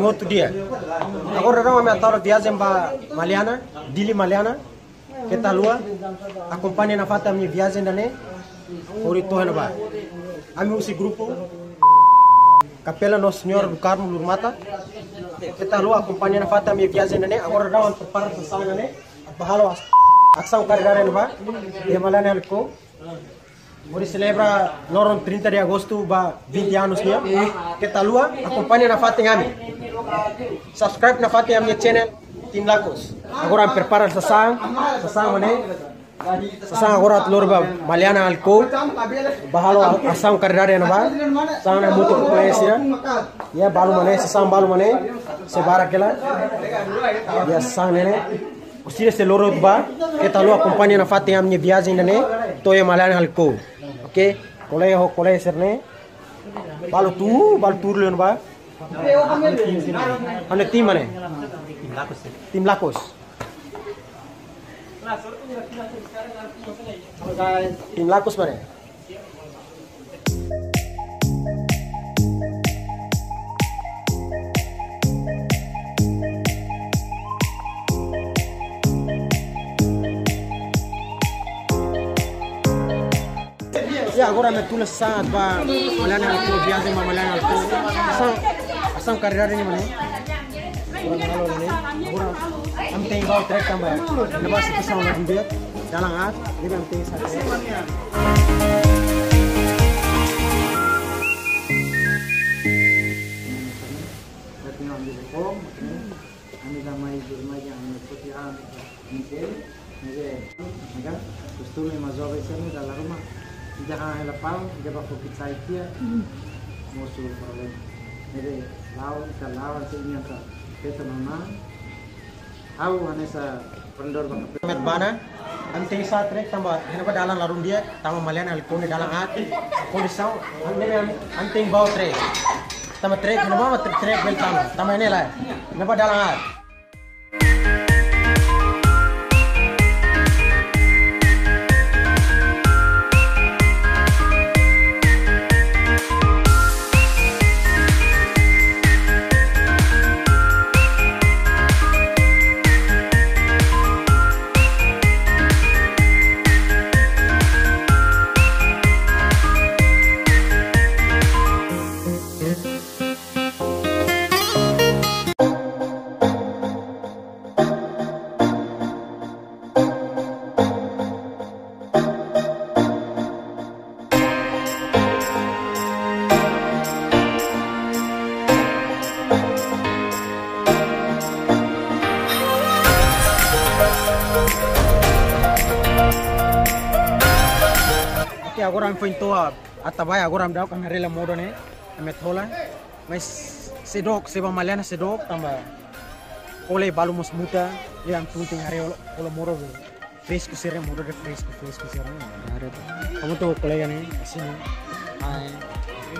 a outro dia. Agora não me atoro viagem para Maliana, Dili Maliana, que tá lua, acompanha na fata minha viagem da né, por isso é ba. Ami usi grupo, Capela Nosso Senhor do Carmo Lurmata, que tá lua acompanha na fata minha viagem da né, agora não prepara para sana né, bahalo ação carregar de Maliana alco. Muri celebra Noron 30 de agosto ba 20 anos niya. Kita lua, acompanha na kami. Subscribe na fating kami channel Team Lacos. Agora ang prepara sa sang, sa sang mane. Sa sang agora at lorba Maliana alko. Bahalo asang karidare na ba? Sang na muto ko kaya siya. Ya balu mane, sa sang balu mane. Se bara kela. Ya sang nene. Usire se loro ba, kita lu acompanha na fating kami viagem nene. Toya Maliana alko. Oke, kolay ho kolay serne. Balu tu, balu tur leon ba. Ano tim mana? Tim Lakos. Lakos mana? Ya, agora me malana alko. Asam asam carreira ni mana? Agora malo ni. Agora am teng bau trek tambah. Lepas itu sama lagi dia. Dalang at, dia am teng sa trek. Costume más joven se da la Roma. Jangan lepal, dia bawa pizza itu musuh problem. Kita lawan sini yang kita mama. Tahu anesa pendor banget. Met bana am teng sa trek tambah. Hena ba dalang larun dia, tama malana alko ni dalang at. Ko di saw, am teng bau trek. Tama trek, hena ba trek bel tama. Tama ni lah. Hena dalang at. Oke, agora am foi toa atabaya agora am dau kan rela modo ne. Thola. Mas sedok seba malana sedok tamba. Ole balu mus muta, ya am tunting hari olo moro be. Fresco sere moro de fresco fresco sere. Ada tu. Kamu tuh kolega nih sini. Hai.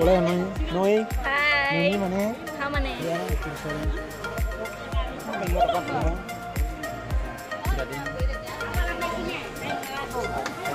Kolega nih, noi. Hai. Ini mana? Kamu nih? Ya, itu saya.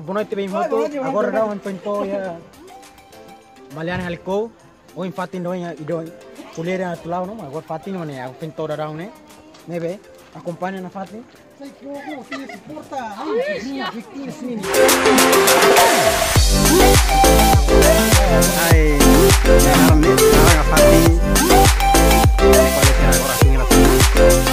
bonoy tibe imoto. Agora daw ang pinto ya. Malian haliko. O infatin do ya ido. Kulera tulao no. Agora fatin no ne. Ako pinto da daw ne. Nebe. Acompanha na fatin. Ay, naram ni naram fatin. Pare kira agora sing na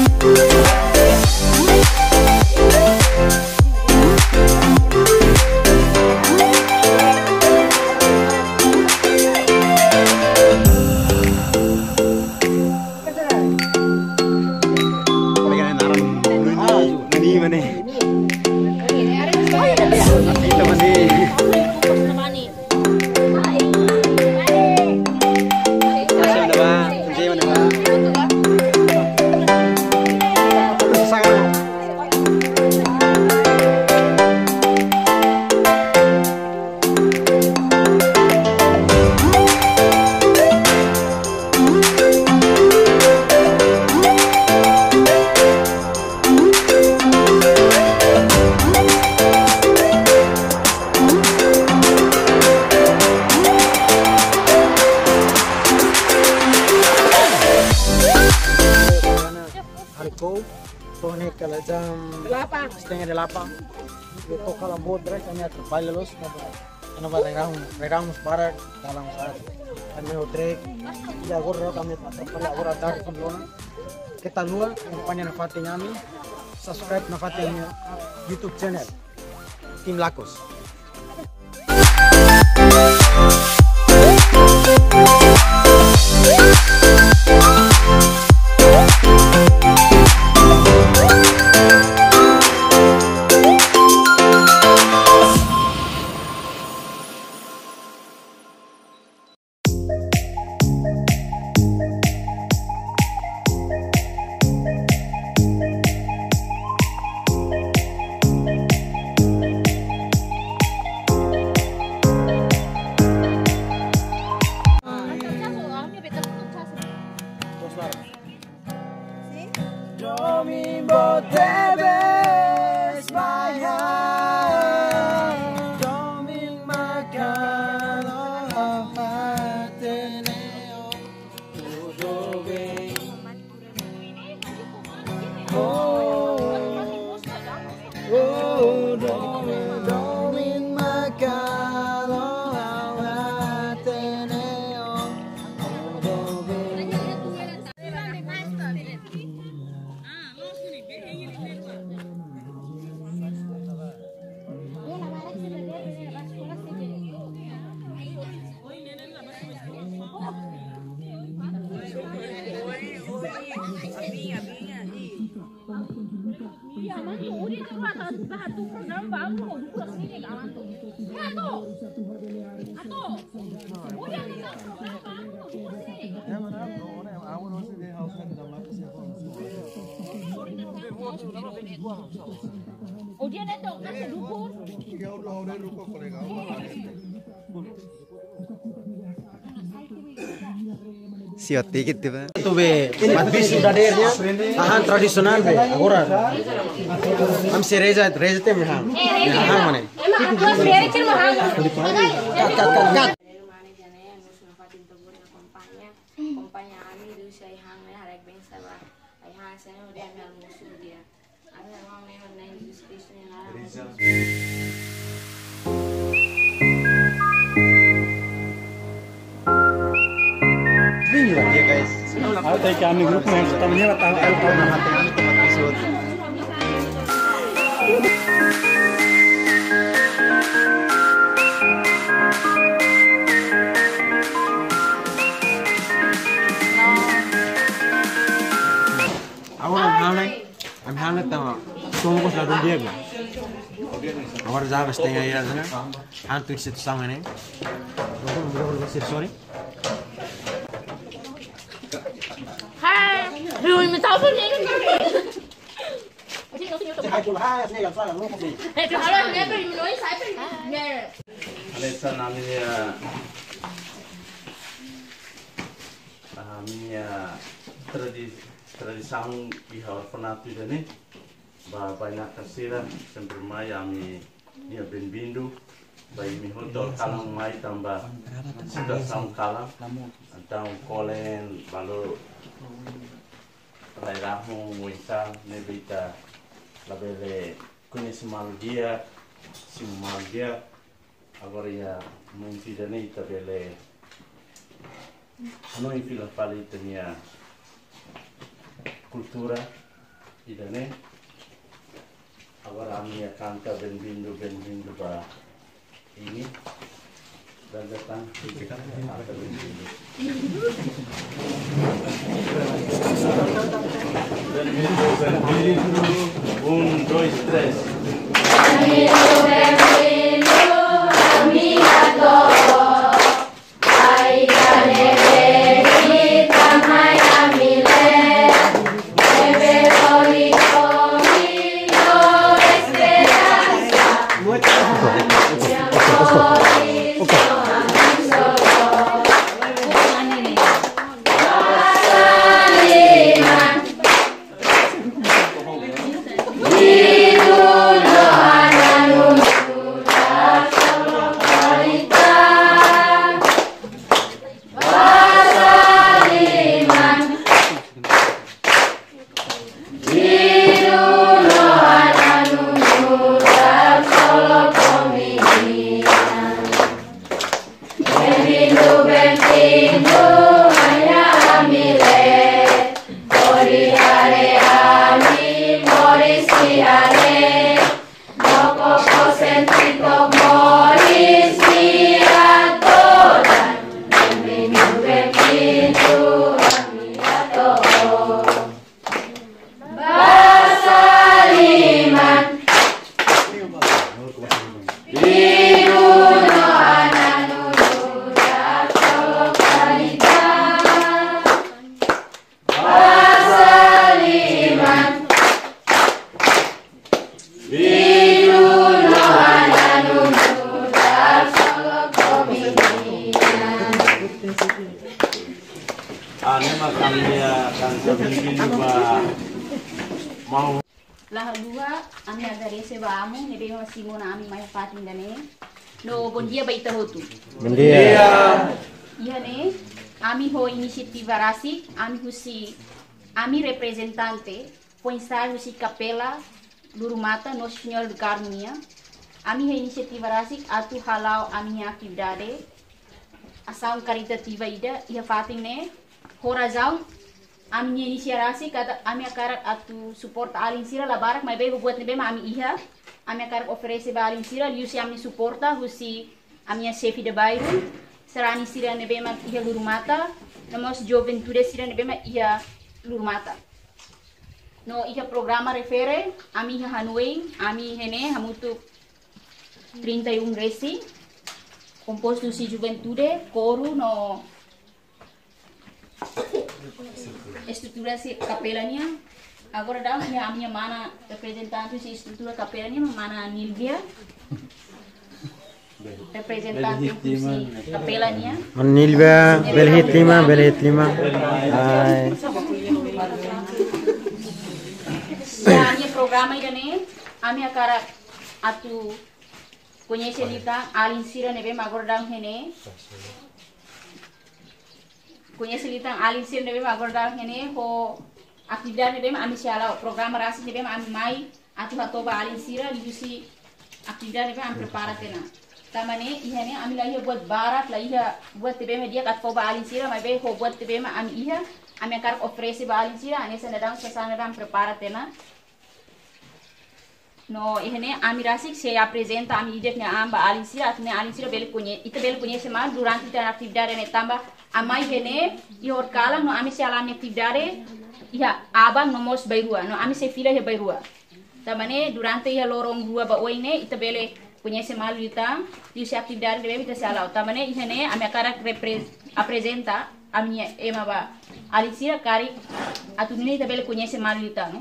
regamos para dalam saat kami hotrek, ya agora kami akan para agora dar con lona. Kita luar, kampanye na kami, subscribe na YouTube channel, Team Lakos. Oh, domingo, Oh dia dok, nasa dukun. Sioti gitu pak. Itu be, matbis sudah dernya, tahan tradisional be, agora. Am se reza, reza tem ha. Ha mane. Emang aku kompanya. Kompanya ami du say hang na harek beng saba. Ay hang sa no dia ngal musuh dia. Na. Iya guys. Kami grup tahu Hati-hati tempat episode. Am hane ta somo ko sa dun dia be. Agora já vai ter aí né? Han tu se tsang ne. Agora vou vou ser sorry. Hai, rồi mình tao phân nhé Hai puluh hai, saya enggak di hal penatu ini bah banyak kesiran sembirma yami dia bem-vindo. Vai me hotel kalang mai tambah sudah sang kalang. Então, kolen balu Rai rahu wisa nebita labele conhece mal dia, se mal dia. Agora ia muito dani tabele Ano infila pali tenia cultura idane agora a minha canta bem-vindo bem-vindo para ini dan datang bem-vindo bem-vindo Ah, nema kambia kanta bem-vindo para mau Laha dua, ami ada rese ba amu, nebe ma simo na ami mai fatin dane. No bon dia ba ita hotu. Bom dia. Iya ne, ami ho inisiativa rasi, ami husi ami representante, pensar husi capela Lurumata Nosso Senhor de Carmonia. Ami ho inisiativa rasi atu halau ami atividade. Ação caritativa ida, ia fatin ne. Horazão a minha iniciação kata a minha atu support alin sira la barak mai bebo buat nebe ma ami iha a minha cara oferece ba alin sira liu si ami suporta husi a minha chefe de bairro serani sira nebe ma iha lurumata namos juventude sira nebe ma iha lurumata no iha programa refere ami iha hanway ami hene hamutu 31 resi composto si juventude coro no estrutura si capelania agora dá minha minha mana representante si estrutura capelania mana Nilvia representante si capelania Manilva, belhit lima, belhit lima. Hai. a minha programa ainda né a minha cara atu conhece lita alin sira nebe agora dá hene conhece lita alin sira nebe agora dá hene. Ho atividade nebe ami siala programa rasi nebe ami mai. Atu sira liusi atividade nebe am prepara tena. Tamane ihane ami lah ia buat barat lah ia buat tebe dia kat foba alin sira mai be ho buat tebe ma ami ia ami akar oferece ba alin sira ane sa nadang sa sana dam prepara tena no ihane ami rasik se apresenta ami idek na amba alin sira atne alin sira bele kunye ita bele kunye se ma durante ita atividade ne tamba. Amai hene i hor kala no ami se alami atividade ia abang nomos bairua no ami se fila he bairua. Tamane durante ia lorong rua ba oine ita bele conhece mal ita e se atividade deve ter sala tamane ihene a minha cara repre, apresenta a minha ema ba Alicia Kari a tu menina tabela conhece mal ita no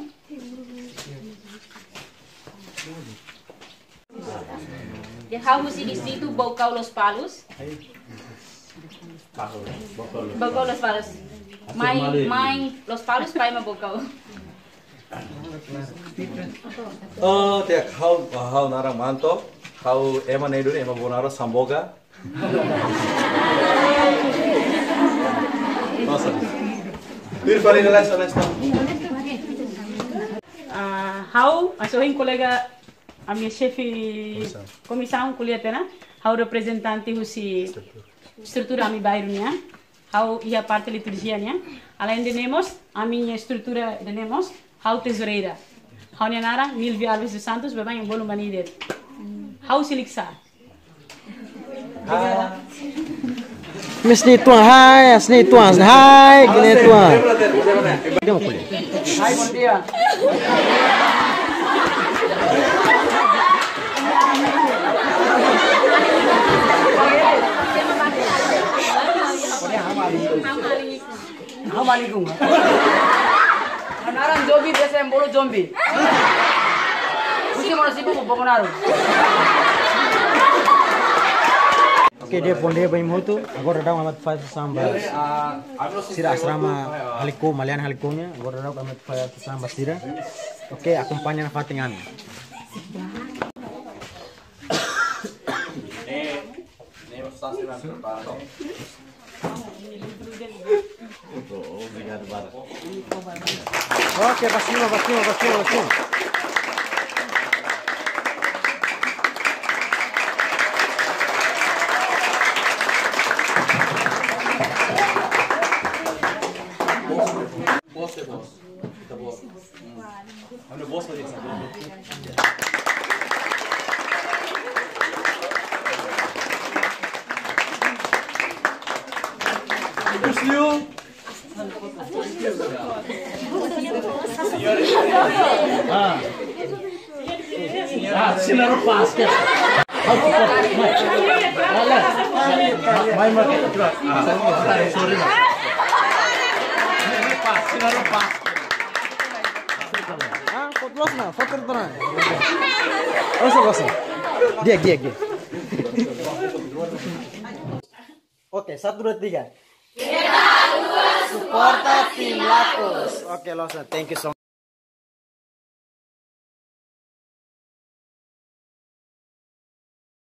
Dejamos inscrito bocal los palos. Bocal los palos. Mãe, mãe, los palos para uma bocal. Oh, te how how naramanto, how ema nei dure ema bonaro samboga. Nossa. Bir falei lá, lesta está. Ah, how, a sua colega a minha chefe comissão colheta ao representante russo estrutura a minha bairro né ao e a parte liturgia né além de nemos a minha estrutura de nemos ao tesoureira ao nenara Nilvia Alves dos Santos bem em bolo manider ao silixa Mas ni tuan hai, ni tuan hai, ni tuan. Hai, bom dia. Assalamualaikum. Kanaran zombie biasa yang bolu zombie. Mesti mau sibuk mau pengaruh. Oke dia pun dia bayi tu. Agora dah amat faz samba. Sira asrama haliko malian halikonya. Agora dah amat faz samba sira. Oke acompanha na fatingan. Obrigado, Bada. Ok, vacina, vacina, vacina, vacina. Oke, satu dua tiga. Kita dua supporter tim Lakus. Oke, Losa, thank you so much.